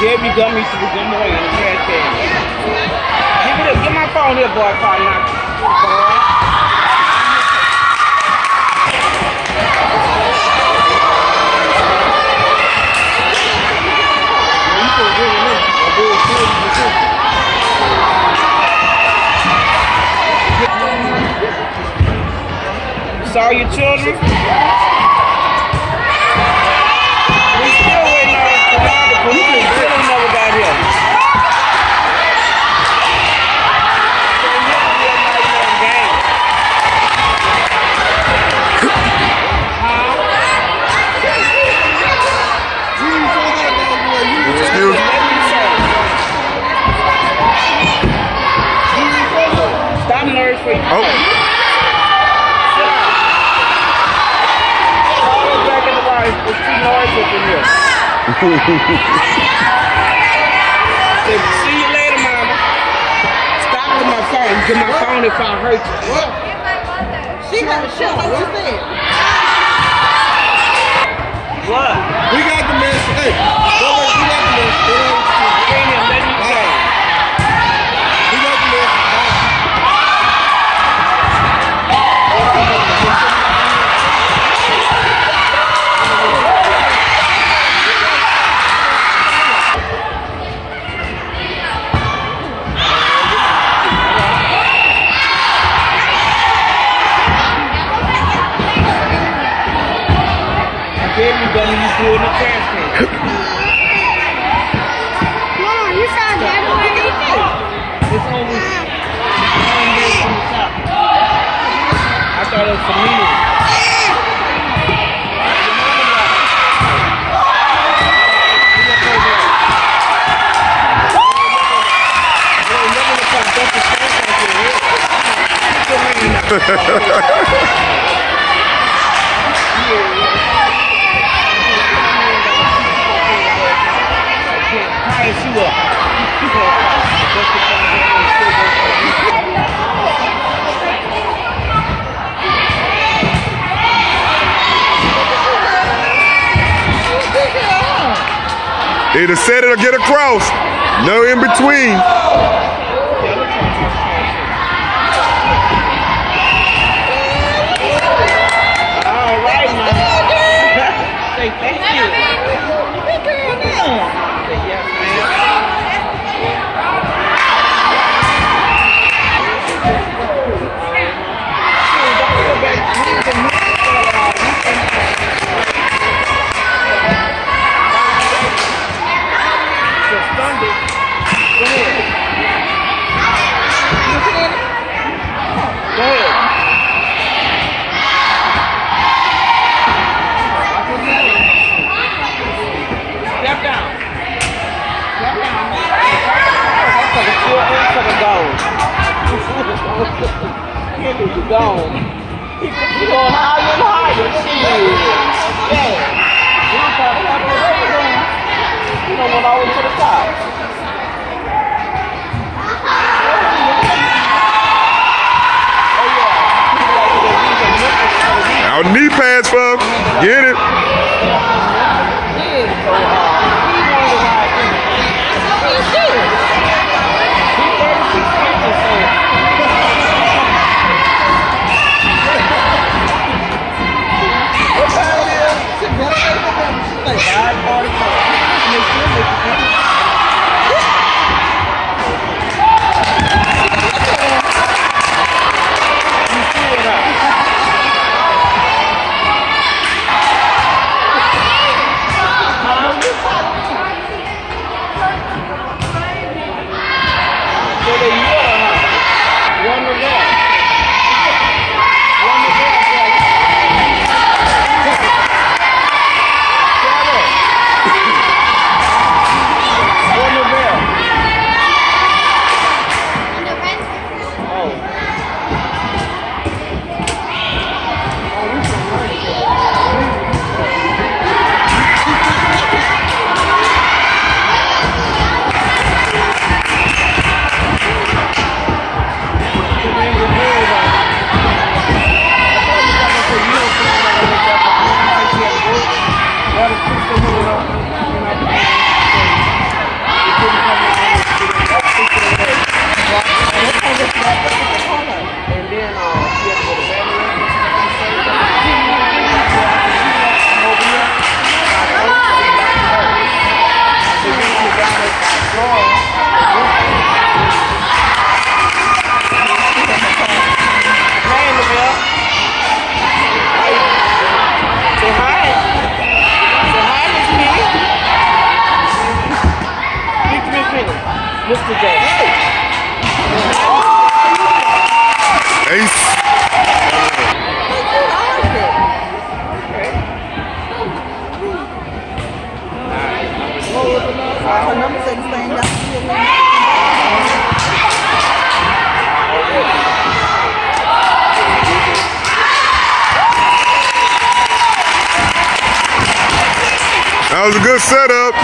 gave you gummies to the good morning trash can. Give me this. Get my phone here, boy, if I knock you. Boy. You See you later, mama. Stop with my phone. Get my phone if I hurt you. She got the show. What you saying? What? We got the message. Hey, I thought it was for me. Tie you up. either set it or get across. No in between. That's like a full inch of a you go. You going higher and higher. Yeah. You You don't want all the way to the top. Oh yeah. Out knee pads, fam. Get it. Mr. Ace. That was a good setup.